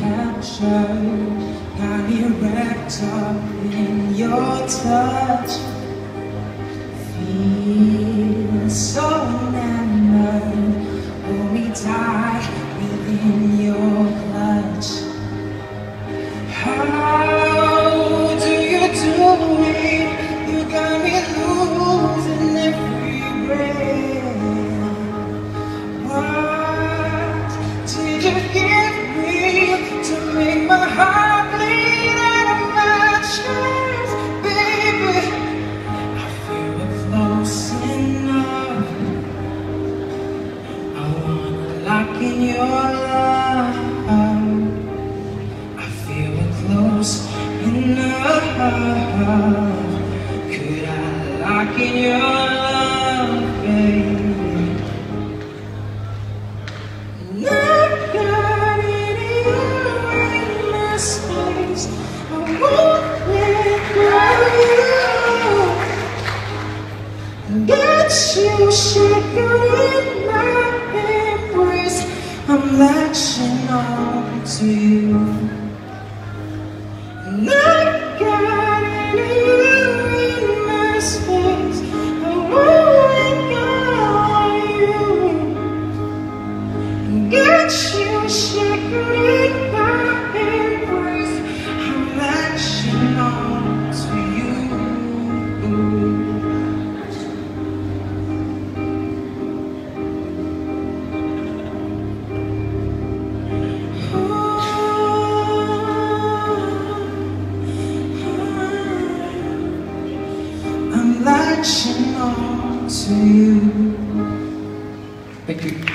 passion Got me wrapped up in your touch? Feel so enamored Hold we die within your clutch. How in your love. I feel it close enough. Could I lock in your love, baby? Not got any in my space. I won't let go. Get you shaking in my embrace. Latching on to you. Got You. Thank you.